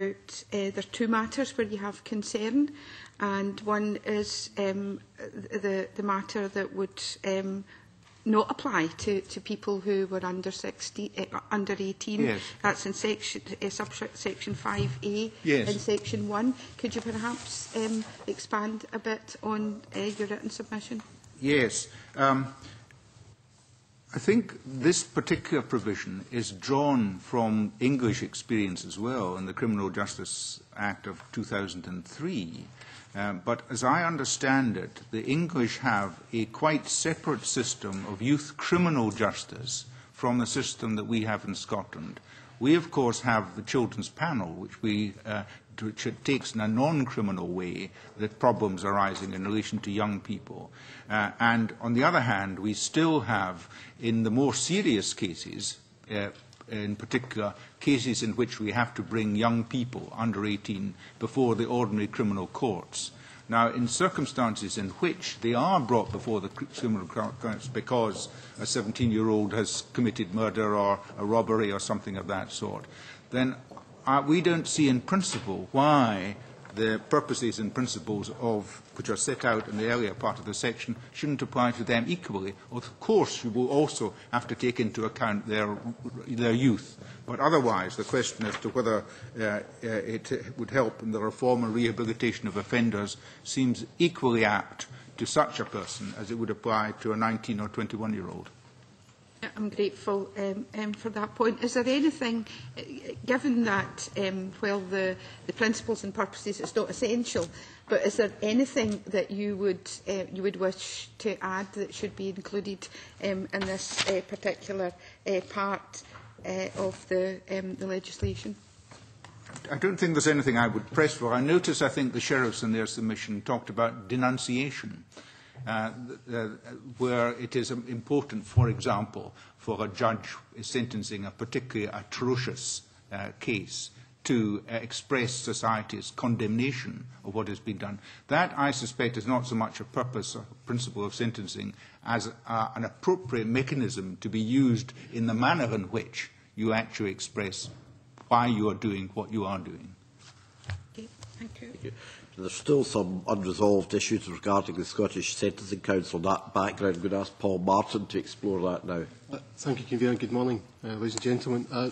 uh, there are two matters where you have concern, and one is um, the, the matter that would um, not apply to, to people who were under 60, uh, under 18. Yes. That's in section, uh, subsection 5A Yes. in section 1. Could you perhaps um, expand a bit on uh, your written submission? Yes. Um, I think this particular provision is drawn from English experience as well in the Criminal Justice Act of 2003. Um, but as I understand it, the English have a quite separate system of youth criminal justice from the system that we have in Scotland. We, of course, have the Children's Panel, which we uh, which it takes in a non-criminal way the problems arising in relation to young people. Uh, and on the other hand, we still have, in the more serious cases, uh, in particular cases in which we have to bring young people under 18 before the ordinary criminal courts. Now, in circumstances in which they are brought before the criminal courts because a 17-year-old has committed murder or a robbery or something of that sort, then uh, we don't see in principle why the purposes and principles of which are set out in the earlier part of the section shouldn't apply to them equally. Of course, you will also have to take into account their, their youth. But otherwise, the question as to whether uh, uh, it would help in the reform and rehabilitation of offenders seems equally apt to such a person as it would apply to a 19 or 21 year old. I'm grateful um, um, for that point. Is there anything, given that um, while the, the principles and purposes is not essential, but is there anything that you would, uh, you would wish to add that should be included um, in this uh, particular uh, part uh, of the, um, the legislation? I don't think there's anything I would press for. I notice I think the sheriffs in their submission talked about denunciation. Uh, uh, where it is important, for example, for a judge sentencing a particularly atrocious uh, case to uh, express society's condemnation of what has been done. That, I suspect, is not so much a purpose or principle of sentencing as uh, an appropriate mechanism to be used in the manner in which you actually express why you are doing what you are doing. Okay, thank you. Thank you. There's still some unresolved issues regarding the Scottish Sentencing Council. On that background, I'm going to ask Paul Martin to explore that now. Uh, thank you, Convener. Good morning, uh, ladies and gentlemen. Uh,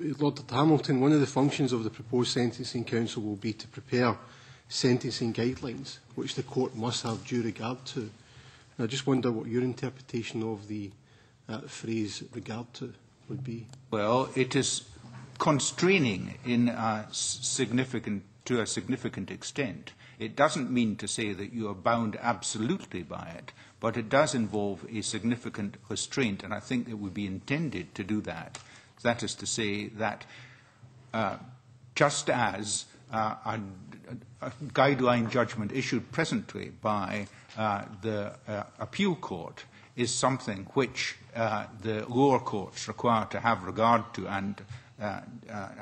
Lord Hamilton, one of the functions of the proposed Sentencing Council will be to prepare sentencing guidelines, which the court must have due regard to. And I just wonder what your interpretation of the uh, phrase regard to would be. Well, it is constraining in a significant to a significant extent. It doesn't mean to say that you are bound absolutely by it, but it does involve a significant restraint, and I think it would be intended to do that. That is to say that uh, just as uh, a, a guideline judgment issued presently by uh, the uh, appeal court is something which uh, the lower courts require to have regard to and, uh,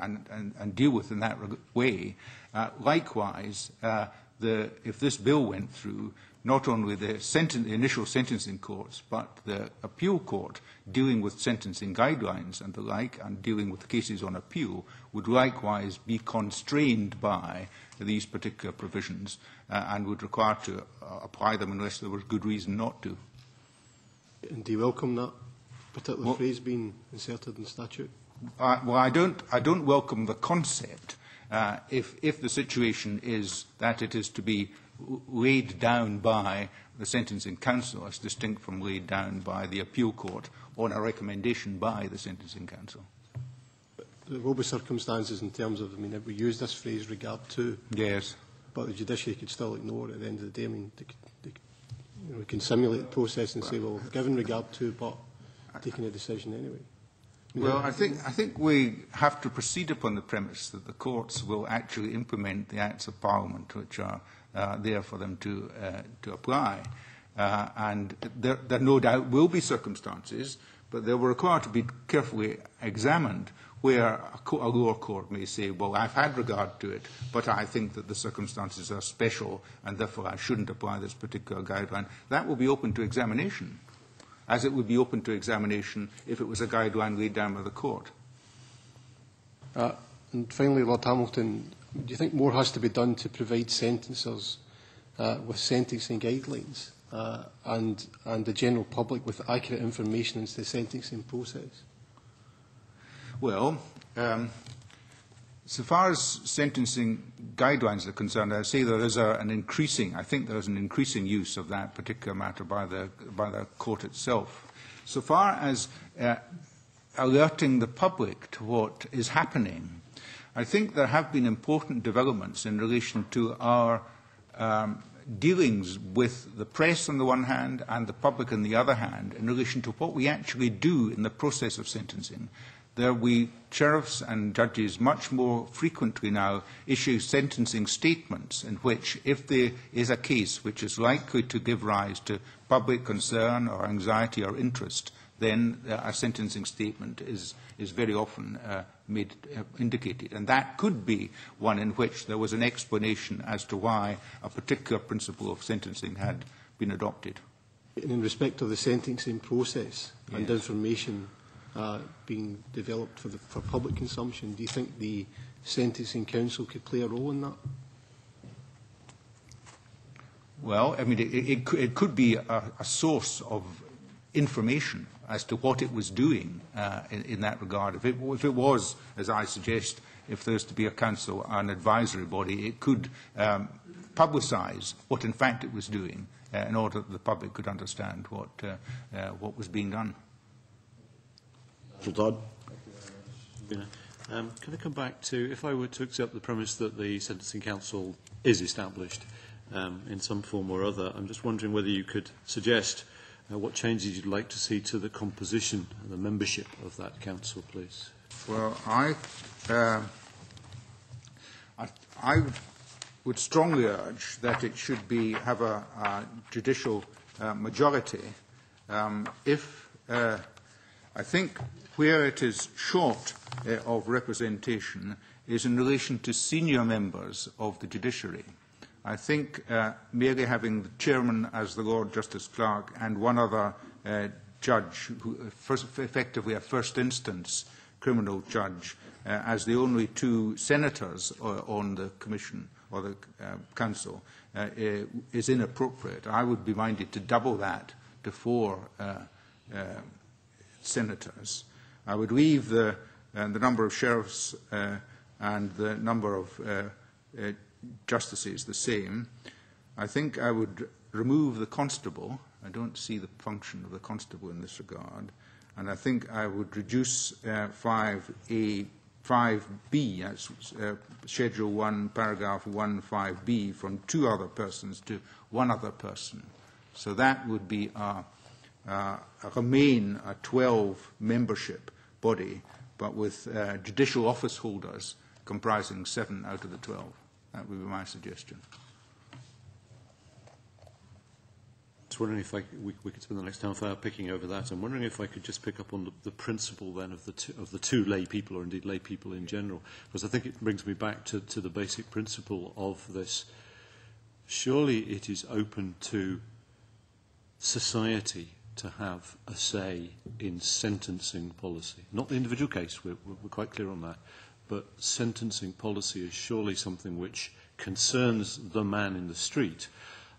and, and, and deal with in that way, Uh, likewise, uh, the, if this bill went through, not only the, senten- the initial sentencing courts, but the appeal court dealing with sentencing guidelines and the like, and dealing with cases on appeal, would likewise be constrained by these particular provisions uh, and would require to uh, apply them unless there was good reason not to. And do you welcome that particular Well- phrase being inserted in statute? Uh, well, I don't, I don't welcome the concept uh, if, if the situation is that it is to be laid down by the sentencing council as distinct from laid down by the appeal court on a recommendation by the sentencing council. There will be circumstances in terms of, I mean, we use this phrase regard to, Yes. but the judiciary could still ignore it at the end of the day. I mean, they, they, you know, we can simulate the process and say, well, given regard to, but taking a decision anyway. Well, I think, I think we have to proceed upon the premise that the courts will actually implement the Acts of Parliament which are uh, there for them to, uh, to apply. Uh, and there, there no doubt will be circumstances, but they will require to be carefully examined where a, lower court may say, well, I've had regard to it, but I think that the circumstances are special and therefore I shouldn't apply this particular guideline. That will be open to examination as it would be open to examination if it was a guideline laid down by the court. Uh, And finally, Lord Hamilton, do you think more has to be done to provide sentencers uh, with sentencing guidelines uh, and, and the general public with accurate information into the sentencing process? Well, um, so far as sentencing guidelines are concerned, I see there is a, an increasing, I think there is an increasing use of that particular matter by the, by the court itself. So far as uh, alerting the public to what is happening, I think there have been important developments in relation to our um, dealings with the press on the one hand and the public on the other hand in relation to what we actually do in the process of sentencing. There we, sheriffs and judges, much more frequently now issue sentencing statements in which, if there is a case which is likely to give rise to public concern or anxiety or interest, then uh, a sentencing statement is, is very often uh, made uh, indicated. And that could be one in which there was an explanation as to why a particular principle of sentencing had been adopted. And in respect of the sentencing process yes. and information uh, being developed for, the, for public consumption, do you think the Sentencing Council could play a role in that? Well, I mean, it, it, it could be a, a source of information as to what it was doing uh, in, in that regard. If it, if it was, as I suggest, if there's to be a council, an advisory body, it could um, publicise what in fact it was doing uh, in order that the public could understand what, uh, uh, what was being done. Todd. Um, can I come back to, if I were to accept the premise that the Sentencing Council is established um, in some form or other, I'm just wondering whether you could suggest uh, what changes you'd like to see to the composition and the membership of that council, please. Well, I, uh, I, I would strongly urge that it should be, have a, a judicial uh, majority um, if uh, I think where it is short uh, of representation is in relation to senior members of the judiciary. I think uh, merely having the chairman as the Lord Justice Clerk and one other uh, judge, who, first, effectively a first instance criminal judge, uh, as the only two senators uh, on the commission or the uh, council, uh, is inappropriate. I would be minded to double that to four uh, uh, senators. I would leave the, uh, the number of sheriffs uh, and the number of uh, uh, justices the same. I think I would remove the constable. I don't see the function of the constable in this regard. And I think I would reduce uh, 5A, 5B, that's uh, Schedule 1, Paragraph 1, 5B, from two other persons to one other person. So that would be uh, uh, remain a 12 membership body, but with uh, judicial office holders comprising seven out of the 12. That would be my suggestion. I was wondering if I, we, we could spend the next half hour picking over that. I'm wondering if I could just pick up on the, the principle then of the, two, of the two lay people, or indeed lay people in general, because I think it brings me back to, to the basic principle of this. Surely it is open to society to have a say in sentencing policy. Not the individual case, we're, we're quite clear on that, but sentencing policy is surely something which concerns the man in the street.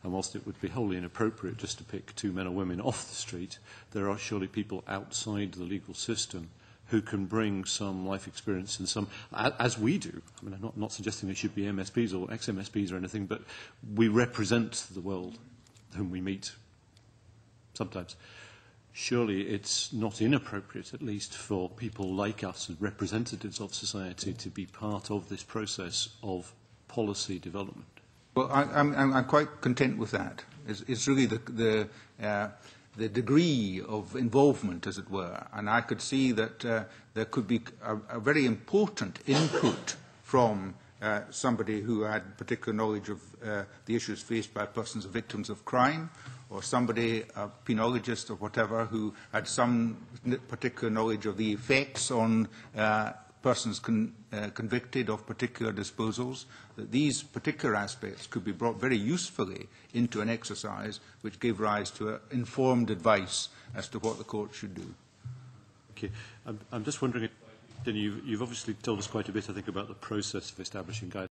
And whilst it would be wholly inappropriate just to pick two men or women off the street, there are surely people outside the legal system who can bring some life experience and some, as we do. I mean, I'm not, not suggesting they should be MSPs or ex-MSPs or anything, but we represent the world whom we meet sometimes. Surely it's not inappropriate, at least for people like us representatives of society, to be part of this process of policy development. Well, I, I'm, I'm quite content with that. It's, it's really the, the, uh, the degree of involvement, as it were. And I could see that uh, there could be a, a very important input from uh, somebody who had particular knowledge of uh, the issues faced by persons victims of crime, or somebody, a penologist or whatever, who had some particular knowledge of the effects on uh, persons con, uh, convicted of particular disposals, that these particular aspects could be brought very usefully into an exercise which gave rise to informed advice as to what the court should do. Okay. I'm, I'm just wondering if you've, you've obviously told us quite a bit, I think, about the process of establishing guidelines.